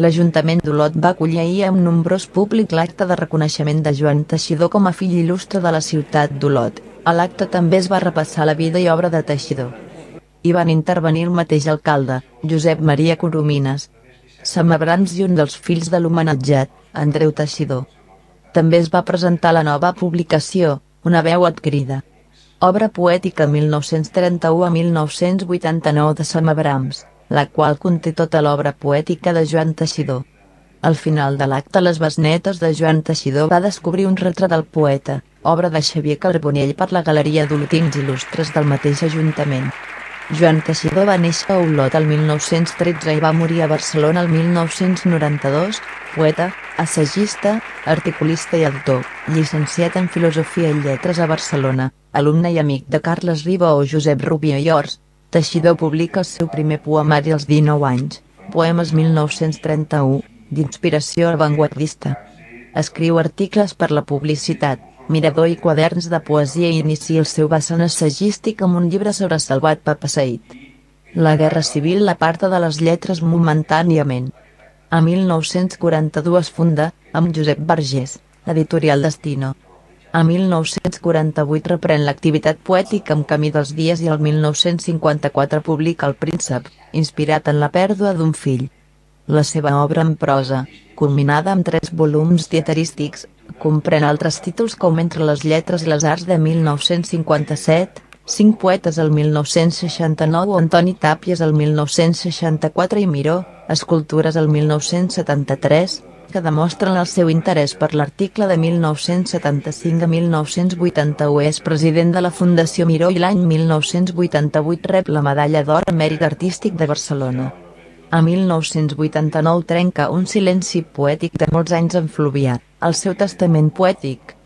L'Ajuntament d'Olot va acollir ahir amb nombrós públic l'acte de reconeixement de Joan Teixidor com a fill il·lustre de la ciutat d'Olot. A l'acte també es va repassar la vida i obra de Teixidor. Hi van intervenir el mateix alcalde, Josep Maria Coromines, Samabrans i un dels fills de l'homenatjat, Andreu Teixidor. També es va presentar la nova publicació, Una veu crida. Obra poètica 1931 a 1989 de Samabrams, la qual conté tota l'obra poètica de Joan Teixidor. Al final de l'acte Les besnetes de Joan Teixidor va descobrir un retrat del poeta, obra de Xavier Carbonell per la Galeria d'Olotins Il·lustres del mateix Ajuntament. Joan Teixidor va néixer a Olot el 1913 i va morir a Barcelona el 1992, poeta, assagista, articulista i autor, llicenciat en Filosofia i Lletres a Barcelona, alumne i amic de Carles Riba o Josep Rubio i Ors, Teixidor publica el seu primer poemari als 19 anys, Poemes 1931, d'inspiració avantguardista. Escriu articles per la publicitat, mirador i quaderns de poesia i inicia el seu vessant assagístic amb un llibre sobre Salvat Papaseït. La Guerra Civil l'aparta de les lletres momentàniament. A 1942 funda, amb Josep Vergés, l'editorial Destino. A 1948 reprèn l'activitat poètica amb Camí dels Dies i el 1954 publica El Príncep, inspirat en la pèrdua d'un fill. La seva obra en prosa, culminada amb tres volums dieterístics, comprèn altres títols com Entre les lletres i les arts de 1957, Cinc poetes el 1969 Antoni Tàpies el 1964 i Miró, Escultures el 1973, que demostren el seu interès per l'article de 1975 a 1981 és president de la Fundació Miró i l'any 1988 rep la Medalla d'Or a Mèrit Artístic de Barcelona. A 1989 trenca un silenci poètic de molts anys en Fluvià, el seu testament poètic,